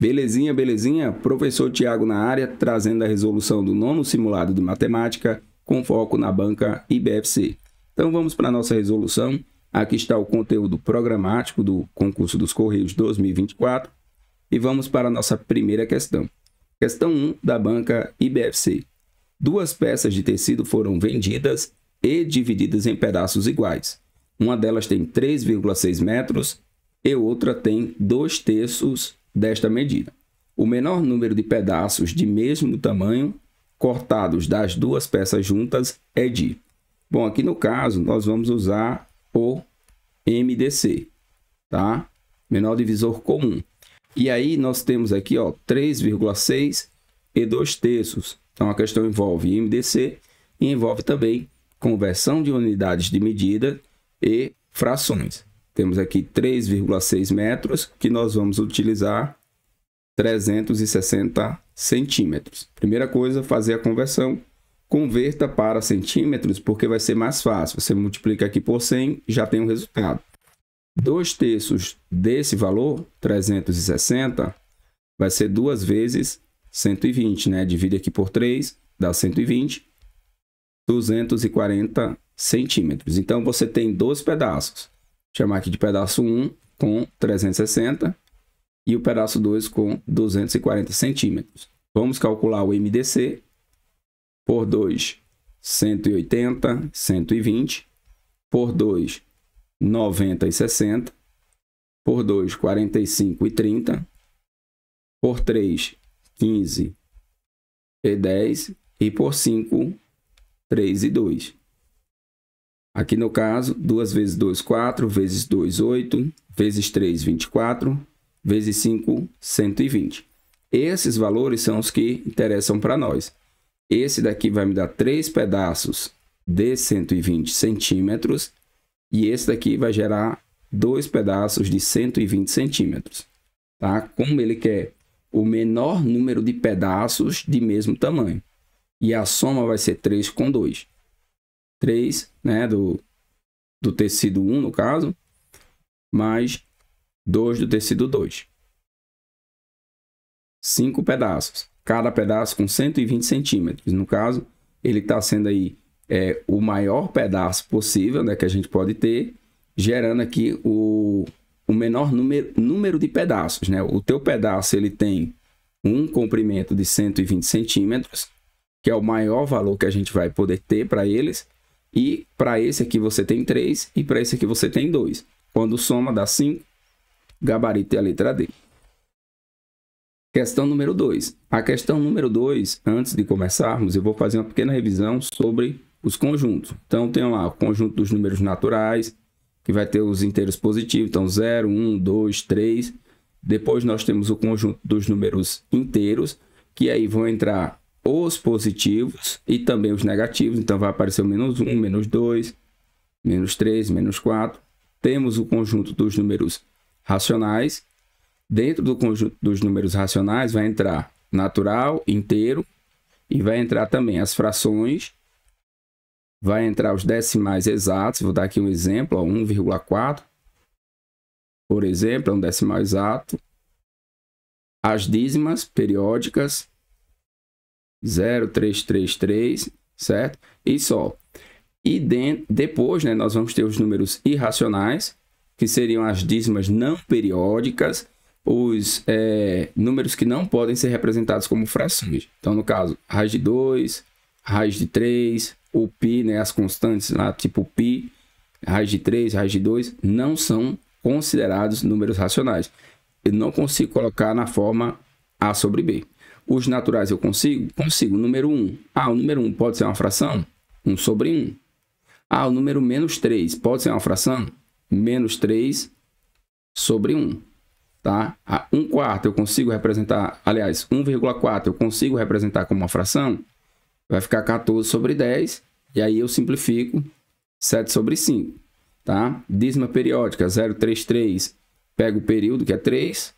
Belezinha, belezinha? Professor Tiago na área, trazendo a resolução do nono simulado de matemática com foco na banca IBFC. Então vamos para a nossa resolução. Aqui está o conteúdo programático do concurso dos Correios 2024 e vamos para a nossa primeira questão. Questão 1 da banca IBFC. Duas peças de tecido foram vendidas e divididas em pedaços iguais. Uma delas tem 3,6 metros e outra tem 2 terços desta medida. O menor número de pedaços de mesmo tamanho cortados das duas peças juntas é de. Bom, aqui no caso, nós vamos usar o MDC, tá? Menor divisor comum. E aí nós temos aqui, ó, 3,6 e 2 terços. Então a questão envolve MDC e envolve também conversão de unidades de medida e frações. Temos aqui 3,6 metros, que nós vamos utilizar 360 centímetros. Primeira coisa, fazer a conversão. Converta para centímetros, porque vai ser mais fácil. Você multiplica aqui por 100, já tem o um resultado. 2 terços desse valor, 360, vai ser duas vezes 120, né? Divide aqui por 3, dá 120. 240 centímetros. Então, você tem dois pedaços. Chamar aqui de pedaço 1 com 360 e o pedaço 2 com 240 centímetros. Vamos calcular o MDC por 2, 180, 120, por 2, 90 e 60, por 2, 45 e 30, por 3, 15 e 10 e por 5, 3 e 2. Aqui no caso, 2 vezes 2, 4, vezes 2, 8, vezes 3, 24, vezes 5, 120. Esses valores são os que interessam para nós. Esse daqui vai me dar 3 pedaços de 120 centímetros e esse daqui vai gerar dois pedaços de 120 centímetros. Tá? Como ele quer o menor número de pedaços de mesmo tamanho e a soma vai ser 3 com 2. 3 né, do, do tecido 1, no caso, mais 2 do tecido 2. 5 pedaços, cada pedaço com 120 centímetros. No caso, ele está sendo aí é, o maior pedaço possível né, que a gente pode ter, gerando aqui o, o menor número, número de pedaços. Né? O teu pedaço ele tem um comprimento de 120 centímetros, que é o maior valor que a gente vai poder ter para eles. E para esse aqui você tem 3 e para esse aqui você tem 2. Quando soma dá 5, gabarito é a letra D. Questão número 2. A questão número 2, antes de começarmos, eu vou fazer uma pequena revisão sobre os conjuntos. Então, tem lá o conjunto dos números naturais, que vai ter os inteiros positivos. Então, 0, 1, 2, 3. Depois, nós temos o conjunto dos números inteiros, que aí vão entrar os positivos e também os negativos. Então, vai aparecer o menos 1, menos 2, menos 3, menos 4. Temos o conjunto dos números racionais. Dentro do conjunto dos números racionais vai entrar natural, inteiro, e vai entrar também as frações, vai entrar os decimais exatos. Vou dar aqui um exemplo, 1,4. Por exemplo, é um decimal exato. As dízimas periódicas 0333, certo? E só. E de, depois, né, nós vamos ter os números irracionais, que seriam as dízimas não periódicas, os é, números que não podem ser representados como frações. Então, no caso, raiz de 2, raiz de 3, o π, né, as constantes lá, tipo π, raiz de 3, raiz de 2, não são considerados números racionais. Eu não consigo colocar na forma A sobre B. Os naturais eu consigo? Consigo. Número 1. Ah, o número 1 pode ser uma fração? 1 sobre 1. Ah, o número menos 3 pode ser uma fração? Menos 3 sobre 1. Tá? Ah, 1 quarto eu consigo representar, aliás, 1,4 eu consigo representar como uma fração? Vai ficar 14 sobre 10. E aí eu simplifico 7 sobre 5. Tá? Dízima periódica 0,33. Pego o período, que é 3,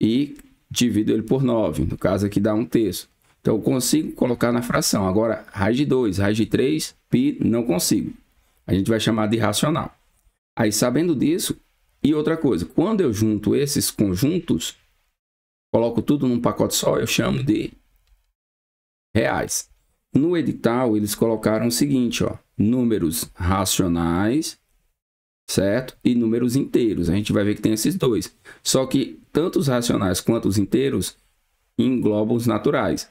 e divido ele por 9. No caso aqui dá um terço. Então eu consigo colocar na fração. Agora, raiz de 2, raiz de 3, π, não consigo. A gente vai chamar de racional. Aí, sabendo disso, e outra coisa, quando eu junto esses conjuntos, coloco tudo num pacote só, eu chamo de reais. No edital, eles colocaram o seguinte, ó, números racionais, certo? E números inteiros. A gente vai ver que tem esses dois. Só que tanto os racionais quanto os inteiros englobam os naturais.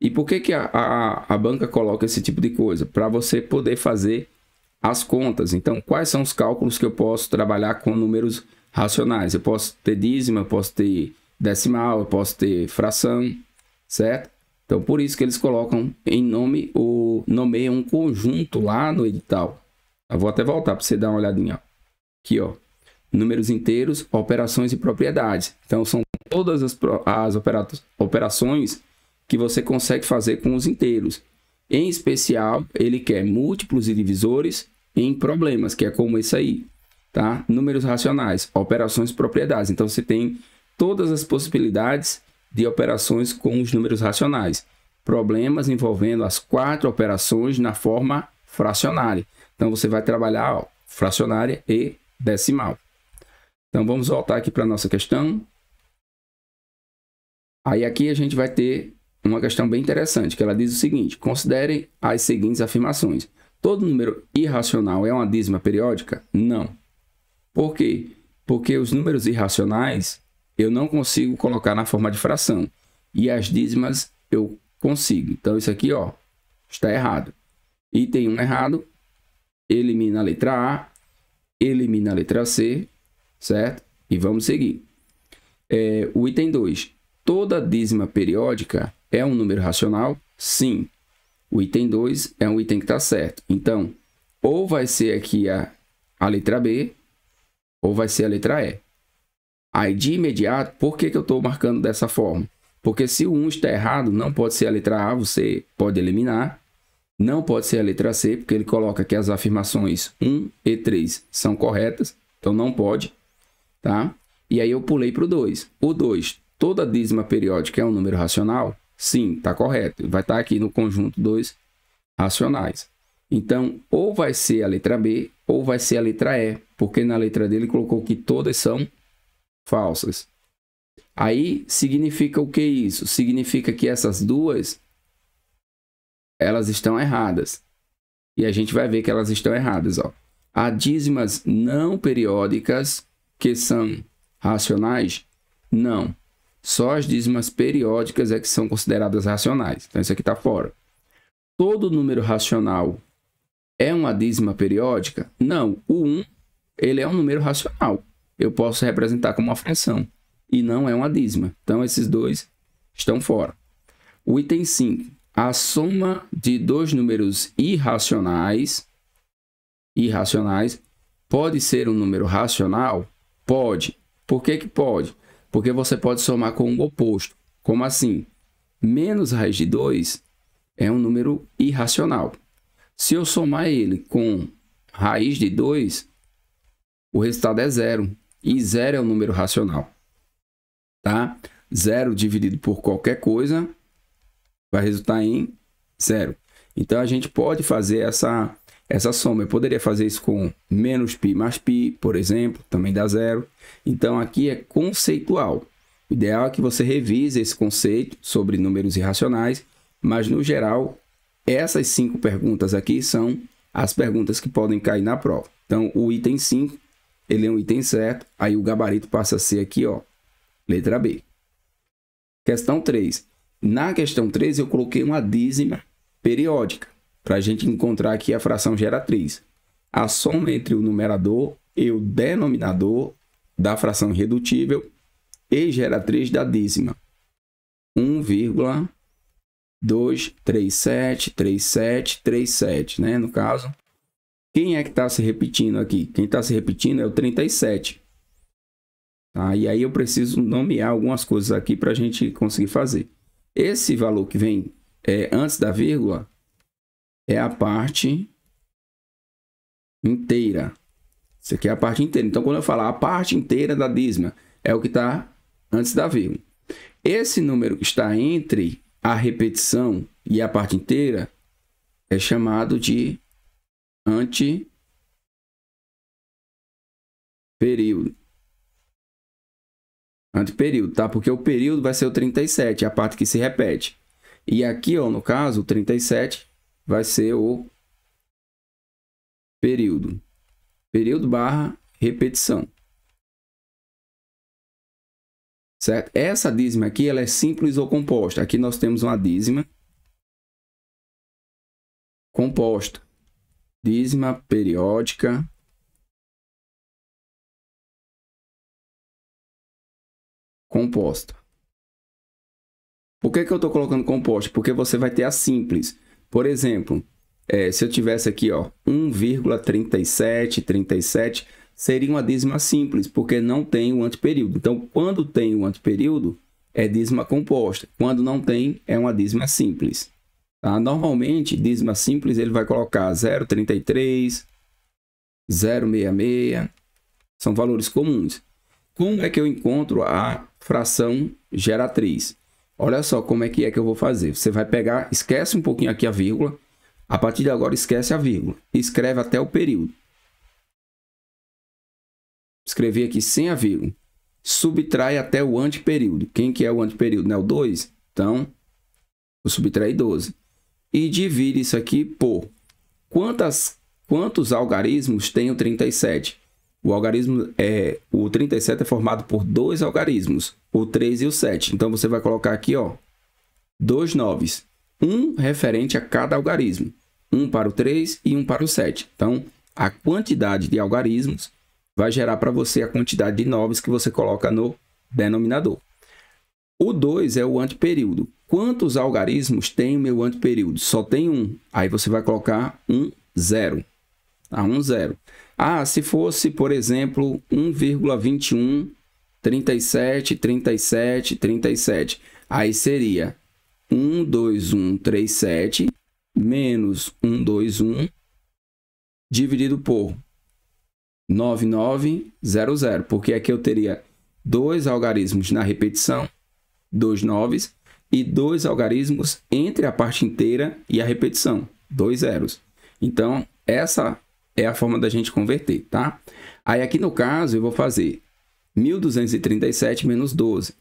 E por que, que a, a, a banca coloca esse tipo de coisa? Para você poder fazer as contas. Então, quais são os cálculos que eu posso trabalhar com números racionais? Eu posso ter dízima, eu posso ter decimal, eu posso ter fração, certo? Então, por isso que eles colocam em nome, o nomeiam um conjunto lá no edital. Eu vou até voltar para você dar uma olhadinha. Aqui, ó. Números inteiros, operações e propriedades. Então, são todas as, as operações que você consegue fazer com os inteiros. Em especial, ele quer múltiplos e divisores em problemas, que é como esse aí, tá? Números racionais, operações e propriedades. Então, você tem todas as possibilidades de operações com os números racionais. Problemas envolvendo as quatro operações na forma fracionária. Então, você vai trabalhar ó, fracionária e decimal. Então, vamos voltar aqui para a nossa questão. Aí aqui a gente vai ter uma questão bem interessante, que ela diz o seguinte: considere as seguintes afirmações. Todo número irracional é uma dízima periódica? Não. Por quê? Porque os números irracionais eu não consigo colocar na forma de fração. E as dízimas eu consigo. Então, isso aqui ó, está errado. Item 1 errado, elimina a letra A, elimina a letra C, certo? E vamos seguir. É, o item 2. Toda dízima periódica é um número racional? Sim. O item 2 é um item que está certo. Então, ou vai ser aqui a, a letra B, ou vai ser a letra E. Aí, de imediato, por que, que eu estou marcando dessa forma? Porque se o 1 está errado, não pode ser a letra A, você pode eliminar. Não pode ser a letra C, porque ele coloca que as afirmações 1 e 3 são corretas, então não pode, tá? E aí eu pulei para o 2. O 2, toda dízima periódica é um número racional? Sim, está correto. Vai estar tá aqui no conjunto dos racionais. Então, ou vai ser a letra B ou vai ser a letra E, porque na letra dele colocou que todas são falsas. Aí significa o que isso? Significa que essas duas elas estão erradas. E a gente vai ver que elas estão erradas, ó. Há dízimas não periódicas que são racionais? Não. Só as dízimas periódicas é que são consideradas racionais. Então, isso aqui está fora. Todo número racional é uma dízima periódica? Não. O 1 ele é um número racional. Eu posso representar como uma fração. E não é uma dízima. Então, esses dois estão fora. O item 5. A soma de dois números irracionais, irracionais pode ser um número racional? Pode. Por que, que pode? Porque você pode somar com o oposto. Como assim? Menos raiz de 2 é um número irracional. Se eu somar ele com raiz de 2, o resultado é zero. E zero é um número racional. Tá? Zero dividido por qualquer coisa vai resultar em zero. Então a gente pode fazer essa, essa soma. Eu poderia fazer isso com menos π mais π, por exemplo, também dá zero. Então aqui é conceitual. O ideal é que você revise esse conceito sobre números irracionais, mas no geral, essas cinco perguntas aqui são as perguntas que podem cair na prova. Então, o item 5, ele é um item certo, aí o gabarito passa a ser aqui, ó, letra B. Questão 3. Na questão 3, eu coloquei uma dízima periódica, para a gente encontrar aqui a fração geratriz. A soma entre o numerador e o denominador da fração irredutível e geratriz da dízima. 1,2373737, né? No caso, quem é que está se repetindo aqui? Quem está se repetindo é o 37. Tá? E aí eu preciso nomear algumas coisas aqui para a gente conseguir fazer. Esse valor que vem é, antes da vírgula é a parte inteira. Isso aqui é a parte inteira. Então, quando eu falar a parte inteira da dízima, é o que está antes da vírgula. Esse número que está entre a repetição e a parte inteira é chamado de anteperíodo. Anteperíodo, tá? Porque o período vai ser o 37, a parte que se repete. E aqui, ó, no caso, o 37 vai ser o período. Período barra repetição. Certo? Essa dízima aqui, ela é simples ou composta. Aqui nós temos uma dízima composta. Dízima periódica composta. Por que, que eu estou colocando composta? Porque você vai ter a simples. Por exemplo, é, se eu tivesse aqui ó, 1,37, 37, seria uma dízima simples, porque não tem o anteperíodo. Então, quando tem o anteperíodo, é dízima composta. Quando não tem, é uma dízima simples. Tá? Normalmente, dízima simples, ele vai colocar 0,33, 0,66, são valores comuns. Como é que eu encontro a fração geratriz. Olha só como é que é que eu vou fazer. Você vai pegar, esquece um pouquinho aqui a vírgula. A partir de agora, esquece a vírgula. Escreve até o período. Escrevi aqui sem a vírgula. Subtrai até o anteperíodo. Quem que é o anteperíodo? Não é o 2? Então, vou subtrair 12. E divide isso aqui por quantas, quantos algarismos tem o 37? O algarismo é o 37 é formado por dois algarismos, o 3 e o 7. Então você vai colocar aqui, ó, dois noves, um referente a cada algarismo, um para o 3 e um para o 7. Então, a quantidade de algarismos vai gerar para você a quantidade de noves que você coloca no denominador. O 2 é o anteperíodo. Quantos algarismos tem o meu anteperíodo? Só tem um. Aí você vai colocar um zero. Tá? Um zero. Ah, se fosse, por exemplo, 1,21, 37, 37, 37. Aí seria 12137 menos 121 dividido por 9900, porque aqui eu teria dois algarismos na repetição, dois noves, e dois algarismos entre a parte inteira e a repetição, dois zeros. Então, essa é a forma da gente converter, tá? Aí aqui no caso eu vou fazer 1237 menos 12.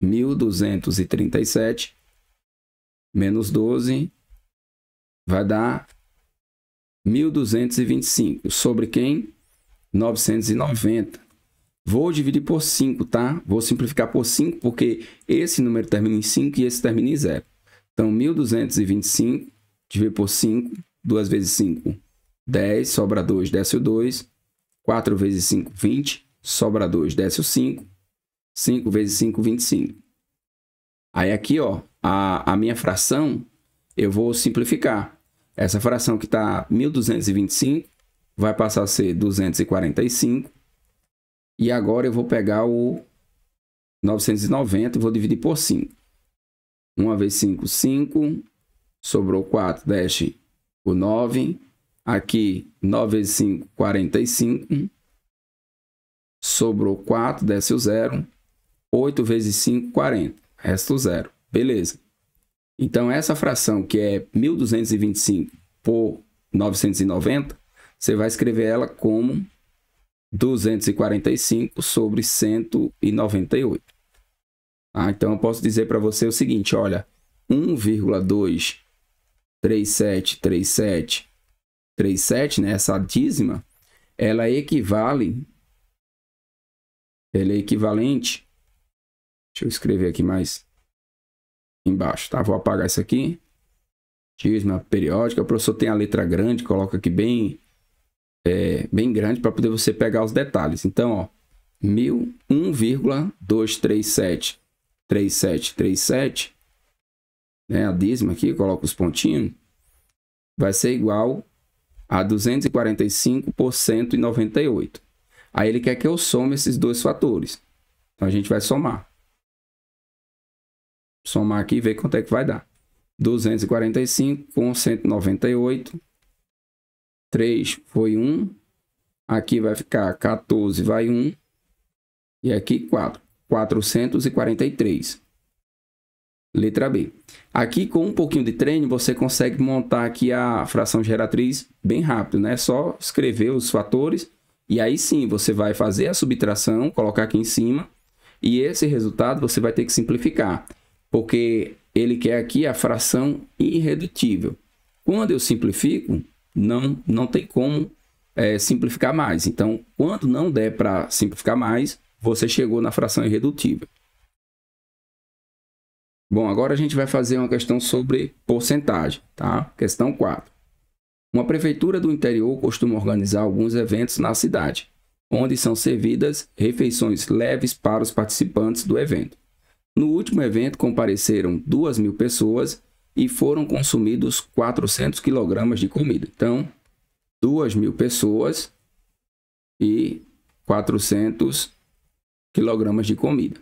1237 menos 12 vai dar 1225. Sobre quem? 990. Vou dividir por 5, tá? Vou simplificar por 5 porque esse número termina em 5 e esse termina em 0. Então, 1225 dividir por 5, 2 vezes 5, 10, sobra 2, desce o 2. 4 vezes 5, 20. Sobra 2, desce o 5. 5 vezes 5, 25. Aí aqui, ó, a, a minha fração, eu vou simplificar. Essa fração que está 1.225 vai passar a ser 245. E agora eu vou pegar o 990 e vou dividir por 5. 1 vezes 5, 5. Sobrou 4, desce o 9. Aqui, 9 vezes 5, 45. Sobrou 4, desce o 0. 8 vezes 5, 40. Resta o 0. Beleza. Então, essa fração que é 1225 por 990, você vai escrever ela como 245 sobre 198. Ah, então, eu posso dizer para você o seguinte, olha, 1,23737 37, né, essa dízima, ela equivale, ela é equivalente, deixa eu escrever aqui mais embaixo, tá? Vou apagar isso aqui, dízima periódica, o professor tem a letra grande, coloca aqui bem, é, bem grande para poder você pegar os detalhes. Então, ó, 1,237 3737, né, a dízima aqui, coloca os pontinhos, vai ser igual a 245 por 198. Aí ele quer que eu some esses dois fatores. Então a gente vai somar. Somar aqui e ver quanto é que vai dar. 245 com 198. 3 foi 1. Aqui vai ficar 14 vai 1. E aqui 4. 443. Letra B. Aqui, com um pouquinho de treino, você consegue montar aqui a fração geratriz bem rápido, né? É só escrever os fatores e aí sim você vai fazer a subtração, colocar aqui em cima E esse resultado você vai ter que simplificar, porque ele quer aqui a fração irredutível. Quando eu simplifico, não, não tem como é, simplificar mais. Então, quando não der para simplificar mais, você chegou na fração irredutível. Bom, agora a gente vai fazer uma questão sobre porcentagem, tá? Questão 4. Uma prefeitura do interior costuma organizar alguns eventos na cidade, onde são servidas refeições leves para os participantes do evento. No último evento compareceram 2 mil pessoas e foram consumidos 400 quilogramas de comida. Então, 2 mil pessoas e 400 quilogramas de comida.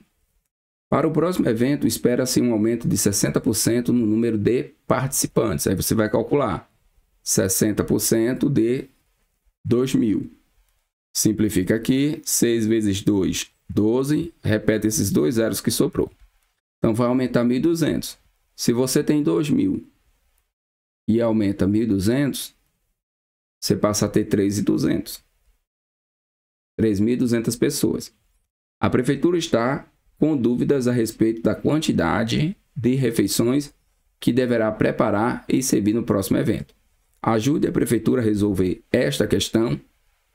Para o próximo evento, espera-se um aumento de 60% no número de participantes. Aí você vai calcular 60% de 2 mil. Simplifica aqui, 6 vezes 2, 12. Repete esses dois zeros que sobrou. Então, vai aumentar 1.200. Se você tem 2.000 e aumenta 1.200, você passa a ter 3.200. 3.200 pessoas. A prefeitura está com dúvidas a respeito da quantidade de refeições que deverá preparar e servir no próximo evento. Ajude a prefeitura a resolver esta questão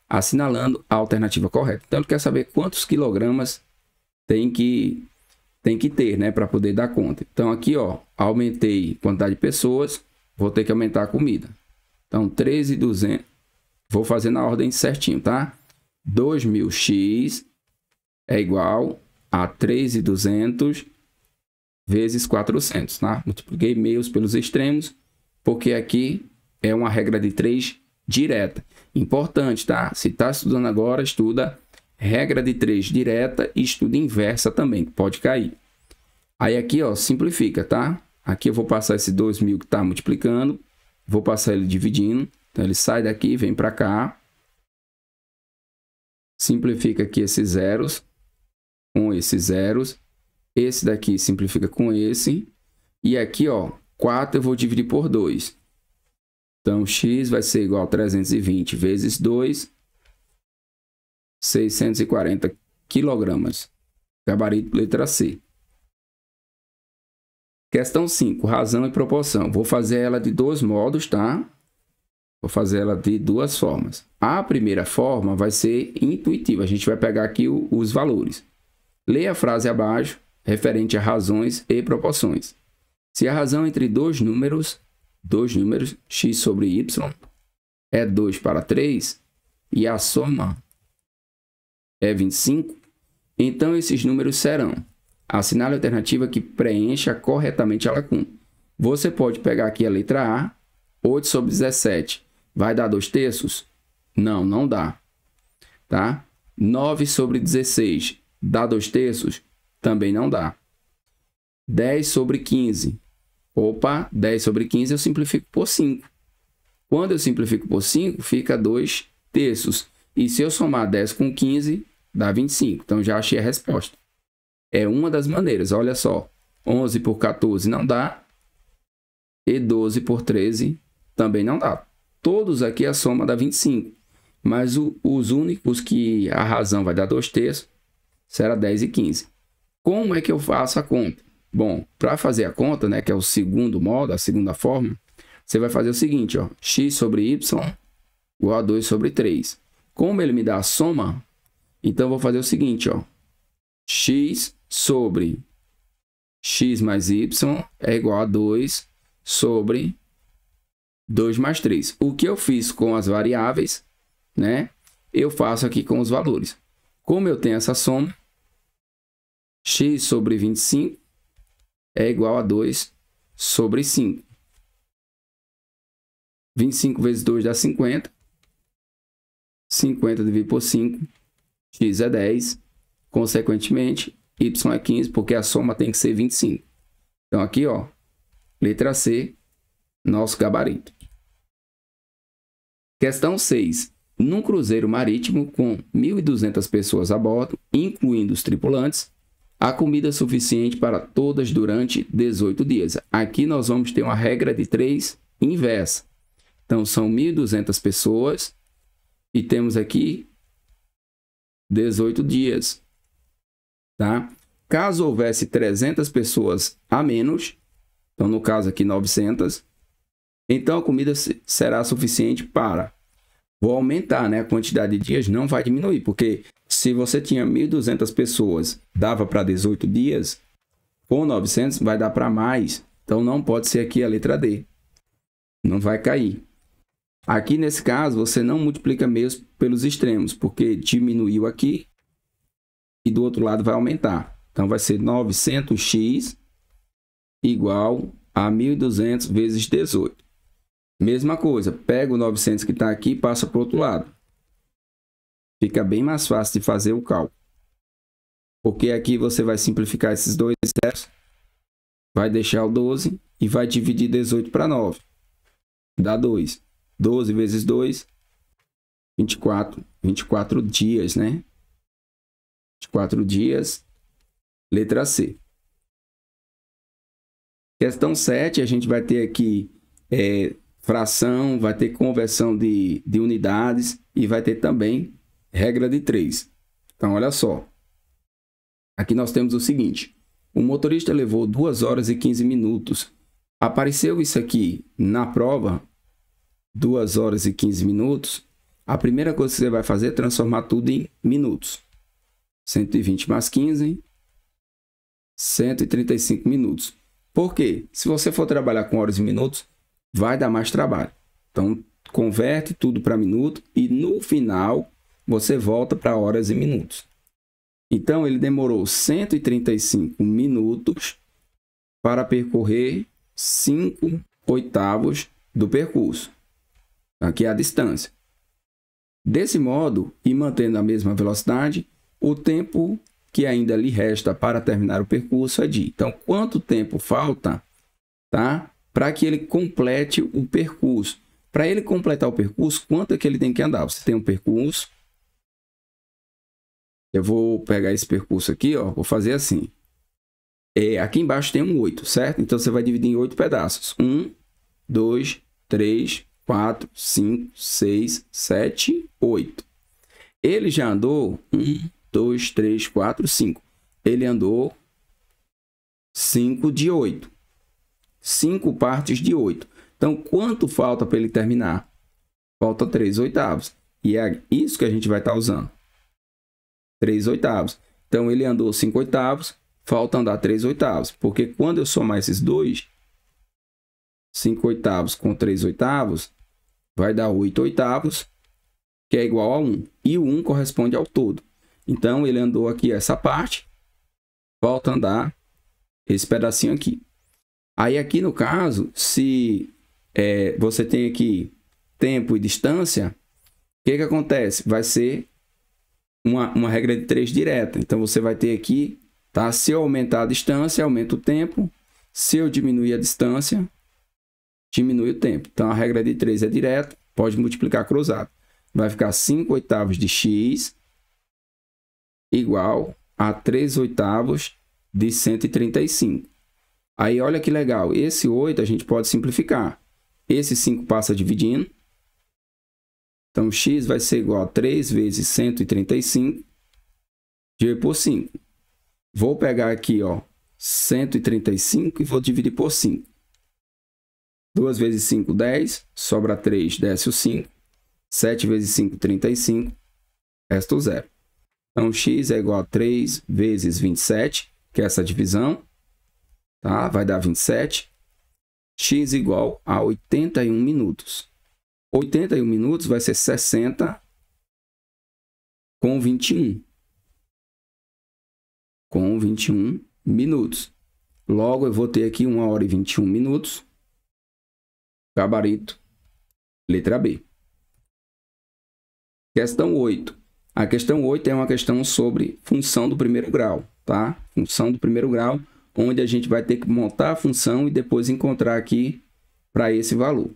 assinalando a alternativa correta. Então ele quer saber quantos quilogramas tem que tem que ter, né, para poder dar conta. Então aqui, ó, aumentei quantidade de pessoas, vou ter que aumentar a comida. Então 13,200, vou fazer na ordem certinho, tá? 2000x é igual a 3,200 vezes 400, tá? Multipliquei meios pelos extremos, porque aqui é uma regra de 3 direta. Importante, tá? Se está estudando agora, estuda regra de 3 direta e estuda inversa também, que pode cair. Aí aqui, ó, simplifica, tá? Aqui eu vou passar esse 2.000 que está multiplicando, vou passar ele dividindo. Então, ele sai daqui, vem para cá. Simplifica aqui esses zeros com esses zeros. Esse daqui simplifica com esse. E aqui, ó, 4 eu vou dividir por 2. Então, x vai ser igual a 320 vezes 2, 640 quilogramas. Gabarito letra C. Questão 5, razão e proporção. Vou fazer ela de dois modos, tá? Vou fazer ela de duas formas. A primeira forma vai ser intuitiva. A gente vai pegar aqui os valores. Leia a frase abaixo, referente a razões e proporções. Se a razão entre dois números dois números, x sobre y, é 2 para 3, e a soma é 25, então esses números serão assinale a alternativa que preencha corretamente a lacuna. Você pode pegar aqui a letra A, 8 sobre 17, vai dar 2 terços? Não, não dá. Tá? 9 sobre 16, dá 2 terços? Também não dá. 10 sobre 15, Opa, 10 sobre 15 eu simplifico por 5. Quando eu simplifico por 5, fica 2 terços. E se eu somar 10 com 15, dá 25. Então já achei a resposta. É uma das maneiras, olha só. 11 por 14 não dá. E 12 por 13 também não dá. Todos aqui a soma dá 25. Mas o, os únicos que a razão vai dar 2 terços será 10 e 15. Como é que eu faço a conta? Bom, para fazer a conta, né, que é o segundo modo, a segunda forma, você vai fazer o seguinte, ó, x sobre y igual a 2 sobre 3. Como ele me dá a soma, então eu vou fazer o seguinte, ó, x sobre x mais y é igual a 2 sobre 2 mais 3. O que eu fiz com as variáveis, né, eu faço aqui com os valores. Como eu tenho essa soma, x sobre 25 é igual a 2 sobre 5. 25 vezes 2 dá 50. 50 dividido por 5, x é 10. Consequentemente, y é 15, porque a soma tem que ser 25. Então, aqui, ó, letra C, nosso gabarito. Questão 6. Num cruzeiro marítimo com 1.200 pessoas a bordo, incluindo os tripulantes, Há comida suficiente para todas durante 18 dias. Aqui nós vamos ter uma regra de 3 inversa. Então, são 1.200 pessoas e temos aqui 18 dias. tá? Caso houvesse 300 pessoas a menos, então no caso aqui 900, então a comida será suficiente para vou aumentar, né? A quantidade de dias não vai diminuir, porque se você tinha 1.200 pessoas, dava para 18 dias, com 900 vai dar para mais. Então não pode ser aqui a letra D. Não vai cair. Aqui nesse caso, você não multiplica meios pelos extremos, porque diminuiu aqui e do outro lado vai aumentar. Então vai ser 900x igual a 1.200 vezes 18. Mesma coisa, pega o 900 que está aqui e passa para o outro lado. Fica bem mais fácil de fazer o cálculo. Porque aqui você vai simplificar esses dois zeros, vai deixar o 12 e vai dividir 18 para 9. Dá 2. 12 vezes 2, 24. 24 dias, né? 24 dias. Letra C. Questão 7, a gente vai ter aqui é, fração, vai ter conversão de, de unidades e vai ter também regra de 3. Então, olha só. Aqui nós temos o seguinte. O motorista levou 2 horas e 15 minutos. Apareceu isso aqui na prova, 2 horas e 15 minutos. A primeira coisa que você vai fazer é transformar tudo em minutos. 120 mais 15, 135 minutos. Por quê? Se você for trabalhar com horas e minutos, vai dar mais trabalho. Então, converte tudo para minuto e no final você volta para horas e minutos. Então, ele demorou 135 minutos para percorrer 5 oitavos do percurso. Aqui é a distância. Desse modo, e mantendo a mesma velocidade, o tempo que ainda lhe resta para terminar o percurso é de. Então, quanto tempo falta tá, para que ele complete o percurso? Para ele completar o percurso, quanto é que ele tem que andar? Você tem um percurso eu vou pegar esse percurso aqui, ó, vou fazer assim. É, aqui embaixo tem um 8, certo? Então você vai dividir em 8 pedaços. 1, 2, 3, 4, 5, 6, 7, 8. Ele já andou 1, 2, 3, 4, 5. Ele andou 5 de 8. 5 partes de 8. Então, quanto falta para ele terminar? Falta 3 oitavos. E é isso que a gente vai estar tá usando. 3 oitavos. Então ele andou 5 oitavos, falta andar 3 oitavos. Porque quando eu somar esses dois, 5 oitavos com 3 oitavos, vai dar 8 oitavos, que é igual a 1. E o 1 corresponde ao todo. Então ele andou aqui essa parte, volta a andar esse pedacinho aqui. Aí aqui no caso, se é, você tem aqui tempo e distância, o que, que acontece? Vai ser uma, uma regra de três direta. Então você vai ter aqui, tá? Se eu aumentar a distância, aumenta o tempo. Se eu diminuir a distância, diminui o tempo. Então a regra de 3 é direta, pode multiplicar cruzado. Vai ficar 5 oitavos de x igual a 3 oitavos de 135. Aí olha que legal, esse 8 a gente pode simplificar. Esse 5 passa dividindo, então, x vai ser igual a 3 vezes 135 dividido por 5. Vou pegar aqui, ó, 135 e vou dividir por 5. 2 vezes 5, 10. Sobra 3, desce o 5. 7 vezes 5, 35. Resta o zero. Então, x é igual a 3 vezes 27, que é essa divisão. Tá? Vai dar 27. x igual a 81 minutos. 81 minutos vai ser 60 com 21. Com 21 minutos. Logo, eu vou ter aqui 1 hora e 21 minutos. Gabarito, letra B. Questão 8. A questão 8 é uma questão sobre função do primeiro grau, tá? Função do primeiro grau, onde a gente vai ter que montar a função e depois encontrar aqui para esse valor.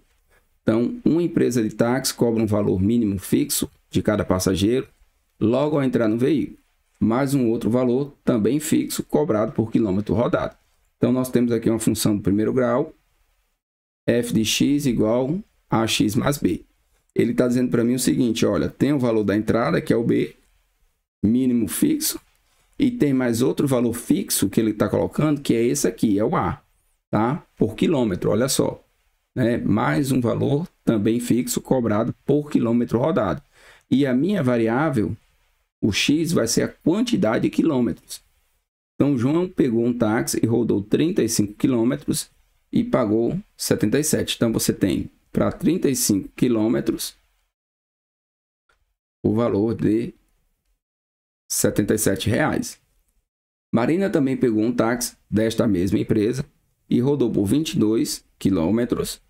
Então, uma empresa de táxi cobra um valor mínimo fixo de cada passageiro logo ao entrar no veículo, mais um outro valor também fixo cobrado por quilômetro rodado. Então, nós temos aqui uma função do primeiro grau, f de x igual a x mais b. Ele está dizendo para mim o seguinte, olha, tem o valor da entrada, que é o b, mínimo fixo, E tem mais outro valor fixo que ele está colocando, que é esse aqui, é o A, tá? Por quilômetro, olha só. Né? Mais um valor também fixo cobrado por quilômetro rodado. E a minha variável, o X, vai ser a quantidade de quilômetros. Então, João pegou um táxi e rodou 35 quilômetros e pagou 77. Então, você tem para 35 quilômetros o valor de 77 reais. Marina também pegou um táxi desta mesma empresa e rodou por 22 quilômetros,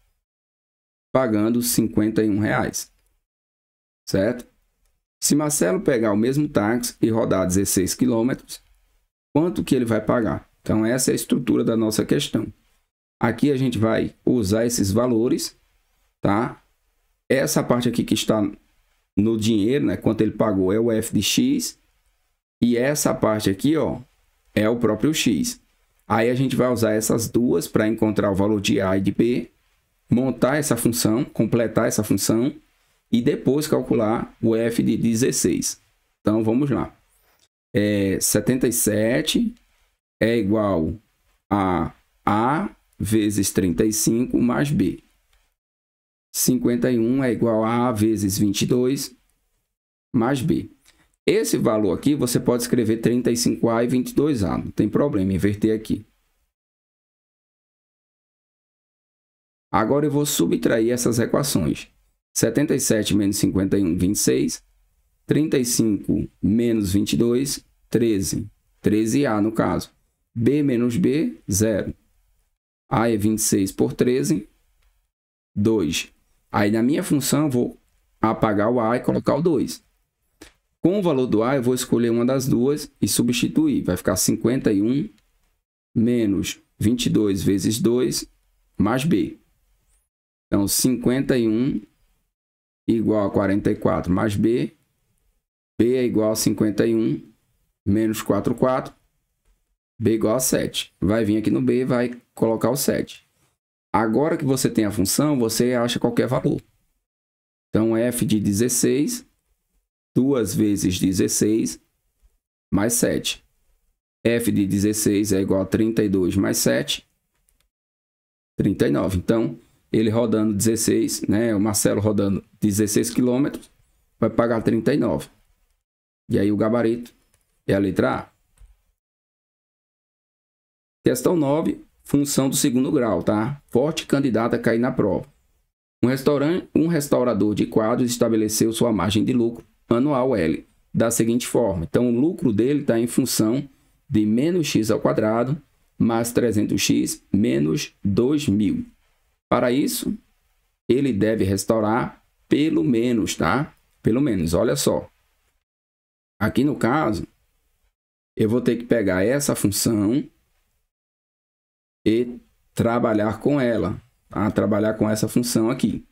pagando 51 reais. Certo? Se Marcelo pegar o mesmo táxi e rodar 16 quilômetros, quanto que ele vai pagar? Então essa é a estrutura da nossa questão. Aqui a gente vai usar esses valores, tá? Essa parte aqui que está no dinheiro, né? Quanto ele pagou é o F de X. E essa parte aqui, ó, é o próprio X. Aí a gente vai usar essas duas para encontrar o valor de A e de B, montar essa função, completar essa função e depois calcular o F de 16. Então vamos lá. É, 77 é igual a A vezes 35 mais B. 51 é igual a A vezes 22 mais B. Esse valor aqui você pode escrever 35A e 22A, não tem problema, inverter aqui. Agora eu vou subtrair essas equações. 77 menos 51, 26. 35 menos 22, 13. 13A no caso. B menos B, 0. A é 26 por 13, 2. Aí na minha função eu vou apagar o A e colocar o 2. Com o valor do A eu vou escolher uma das duas e substituir. Vai ficar 51 menos 22 vezes 2 mais B. Então 51 igual a 44 mais B. B é igual a 51 menos 44. B igual a 7. Vai vir aqui no B e vai colocar o 7. Agora que você tem a função, você acha qualquer valor. Então, f de 16, 2 vezes 16, mais 7. f de 16 é igual a 32 mais 7, 39. Então, ele rodando 16, né? O Marcelo rodando 16 quilômetros, vai pagar 39. E aí o gabarito é a letra A. Questão 9, função do segundo grau, tá? Forte candidato a cair na prova. Um, restaurante, um restaurador de quadros estabeleceu sua margem de lucro anual L da seguinte forma. Então, o lucro dele está em função de menos x ao quadrado mais 300x menos 2.000. Para isso, ele deve restaurar pelo menos, tá? Pelo menos, olha só. Aqui no caso, eu vou ter que pegar essa função e trabalhar com ela, tá? Trabalhar com essa função aqui.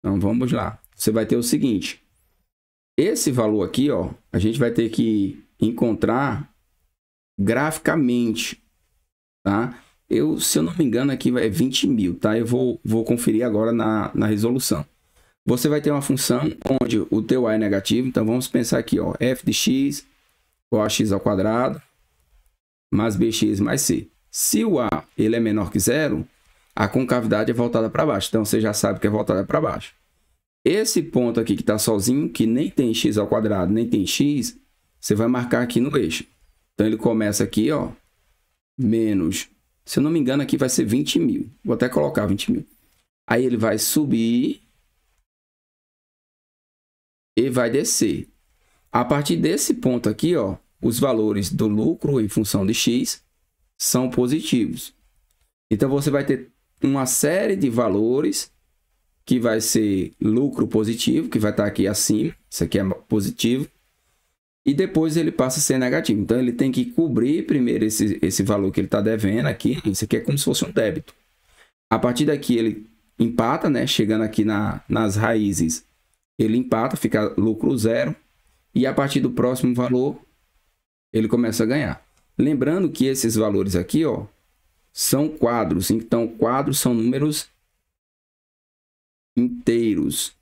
Então, vamos lá. Você vai ter o seguinte. Esse valor aqui, ó, a gente vai ter que encontrar graficamente, tá? Eu, se eu não me engano, aqui é 20 mil, tá? Eu vou, vou conferir agora na, na resolução. Você vai ter uma função onde o teu A é negativo, então vamos pensar aqui, ó, f de x igual a x ao quadrado mais bx mais c. Se o A ele é menor que zero, a concavidade é voltada para baixo. Então, você já sabe que é voltada para baixo. Esse ponto aqui que está sozinho, que nem tem x ao quadrado, nem tem x, você vai marcar aqui no eixo. Então, ele começa aqui, ó, menos se eu não me engano, aqui vai ser 20 mil. Vou até colocar 20 mil. Aí ele vai subir e vai descer. A partir desse ponto aqui, ó, os valores do lucro em função de x são positivos. Então você vai ter uma série de valores que vai ser lucro positivo, que vai estar aqui acima, isso aqui é positivo, e depois ele passa a ser negativo. Então ele tem que cobrir primeiro esse, esse valor que ele está devendo aqui. Isso aqui é como se fosse um débito. A partir daqui ele empata, né? Chegando aqui na, nas raízes, ele empata, fica lucro zero. E a partir do próximo valor, ele começa a ganhar. Lembrando que esses valores aqui, ó, são quadros. Então, quadros são números inteiros.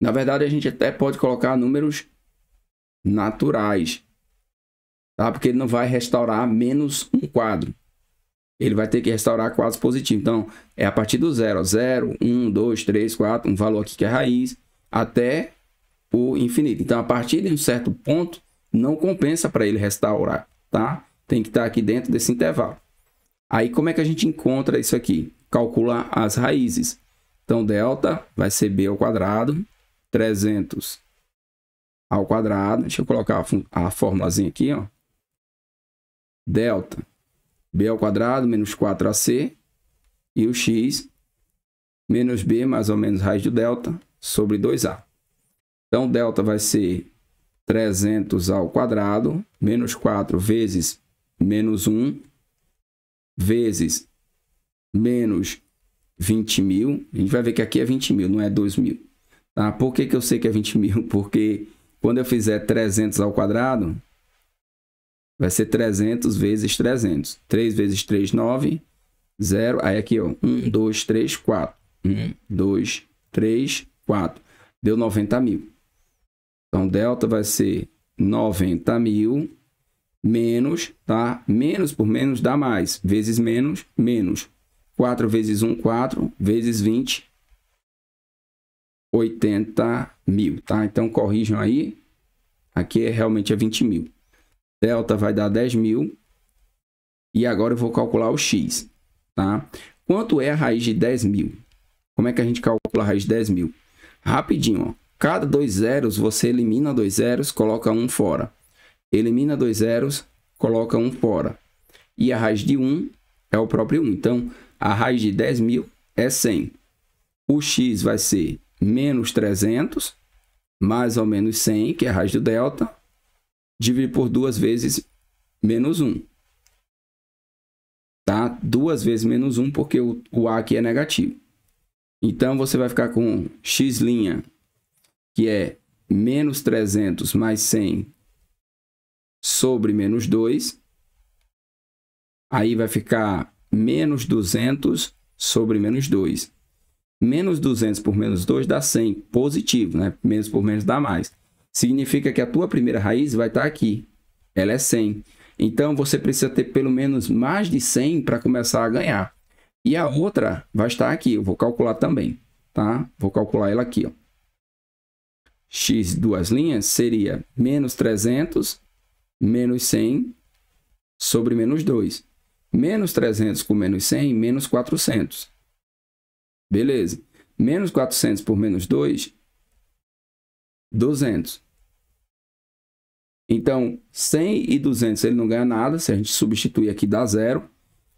Na verdade, a gente até pode colocar números naturais. tá? Porque ele não vai restaurar menos um quadro. Ele vai ter que restaurar quadros positivos. Então, é a partir do zero, 0, 1, 2, 3, 4, um valor aqui que é raiz, até o infinito. Então, a partir de um certo ponto, não compensa para ele restaurar, tá? Tem que estar tá aqui dentro desse intervalo. Aí, como é que a gente encontra isso aqui? Calcula as raízes. Então, delta vai ser b ao quadrado, 300 ao quadrado. Deixa eu colocar a, a formulazinha aqui, ó. Delta b ao quadrado menos 4ac e o x menos b mais ou menos raiz do delta sobre 2a. Então, delta vai ser 300 ao quadrado menos 4 vezes menos 1 vezes menos 20 mil. A gente vai ver que aqui é 20 mil, não é 2 mil. Tá? Por que, que eu sei que é 20 mil? Porque quando eu fizer 300 ao quadrado, vai ser 300 vezes 300. 3 vezes 3, 9. 0. Aí aqui, ó. 1, 2, 3, 4. 1, 2, 3, 4. Deu 90 mil. Então, delta vai ser 90 mil menos, tá? Menos por menos dá mais. Vezes menos, menos. 4 vezes 1, 4. Vezes 20, 80 mil, tá? Então, corrijam aí. Aqui é realmente é 20 mil. Delta vai dar 10 mil. E agora eu vou calcular o x, tá? Quanto é a raiz de 10 mil? Como é que a gente calcula a raiz de 10 mil? Rapidinho, ó. Cada dois zeros, você elimina dois zeros, coloca um fora. Elimina dois zeros, coloca um fora. E a raiz de 1 é o próprio 1. Então, a raiz de 10 mil é 100. O x vai ser menos 300, mais ou menos 100, que é a raiz do delta, dividir por duas vezes menos 1. Tá? Duas vezes menos 1, porque o, o A aqui é negativo. Então, você vai ficar com x', que é menos 300 mais 100 sobre menos 2. Aí vai ficar menos 200 sobre menos 2. Menos 200 por menos 2 dá 100, positivo, né? Menos por menos dá mais significa que a tua primeira raiz vai estar aqui. Ela é 100. Então você precisa ter pelo menos mais de 100 para começar a ganhar. E a outra vai estar aqui. Eu vou calcular também, tá? Vou calcular ela aqui, ó. x duas linhas seria menos 300 menos 100 sobre menos 2. Menos 300 com menos 100, menos 400. Beleza. Menos 400 por menos 2, 200. Então, 100 e 200 ele não ganha nada, se a gente substituir aqui dá zero.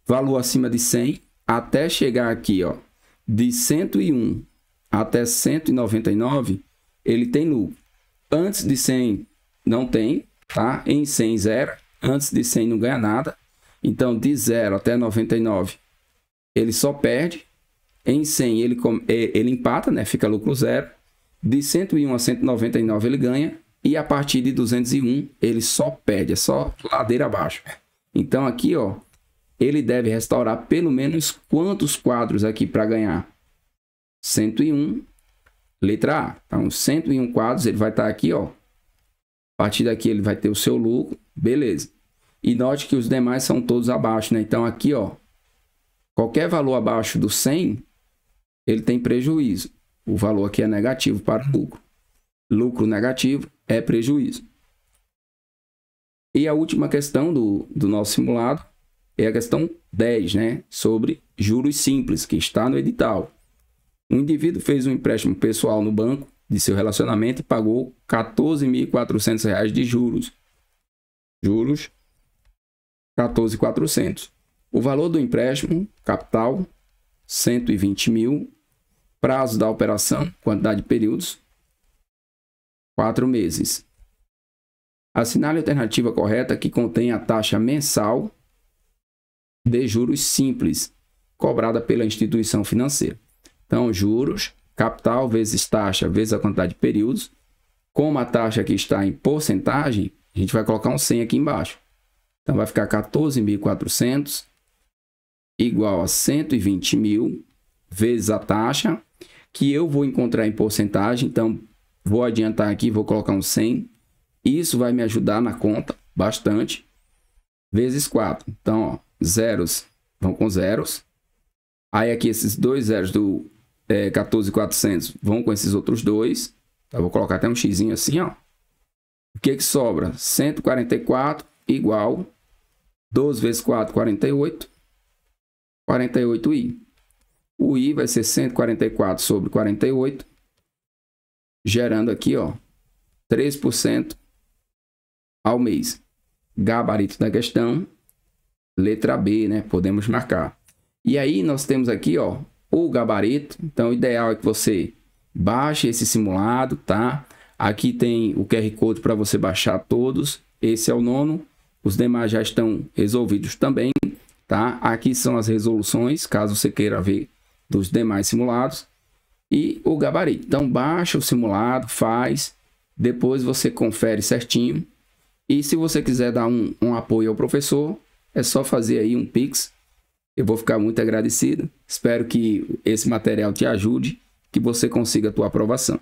Valor acima de 100 até chegar aqui, ó, de 101 até 199, ele tem lucro. Antes de 100 não tem, tá? Em 100 zero, antes de 100 não ganha nada. Então, de 0 até 99, ele só perde. Em 100 ele, ele empata, né? Fica lucro zero. De 101 a 199 ele ganha e a partir de 201 ele só perde, é só ladeira abaixo. Então aqui, ó, ele deve restaurar pelo menos quantos quadros aqui para ganhar? 101, letra A. Então, 101 quadros, ele vai estar tá aqui, ó. A partir daqui ele vai ter o seu lucro, beleza. E note que os demais são todos abaixo, né? Então aqui, ó, qualquer valor abaixo do 100, ele tem prejuízo. O valor aqui é negativo para o lucro. Lucro negativo é prejuízo. E a última questão do, do nosso simulado é a questão 10, né? Sobre juros simples, que está no edital. Um indivíduo fez um empréstimo pessoal no banco de seu relacionamento e pagou R$ 14.400 de juros. Juros 14.400. O valor do empréstimo, capital, 120 mil, Prazo da operação, quantidade de períodos, quatro meses. Assinale a alternativa correta que contém a taxa mensal de juros simples cobrada pela instituição financeira. Então, juros, capital vezes taxa vezes a quantidade de períodos. Como a taxa aqui está em porcentagem, a gente vai colocar um 100 aqui embaixo. Então, vai ficar 14.400 igual a 120 mil vezes a taxa que eu vou encontrar em porcentagem. Então, vou adiantar aqui, vou colocar um 100. Isso vai me ajudar na conta bastante. vezes 4. Então, ó, zeros vão com zeros. Aí aqui esses dois zeros do é, 14,400 vão com esses outros dois. Tá? Vou colocar até um x assim, ó. O que que sobra? 144 igual 12 vezes 4, 48. 48i. O i vai ser 144 sobre 48, gerando aqui, ó, 3% ao mês. Gabarito da questão, letra B, né? Podemos marcar. E aí nós temos aqui, ó, o gabarito. Então, o ideal é que você baixe esse simulado, tá? Aqui tem o QR Code para você baixar todos. Esse é o nono. Os demais já estão resolvidos também, tá? Aqui são as resoluções, caso você queira ver dos demais simulados. E o gabarito. Então, baixa o simulado, faz. Depois você confere certinho. E se você quiser dar um, um apoio ao professor, é só fazer aí um Pix. Eu vou ficar muito agradecido. Espero que esse material te ajude, que você consiga a tua aprovação.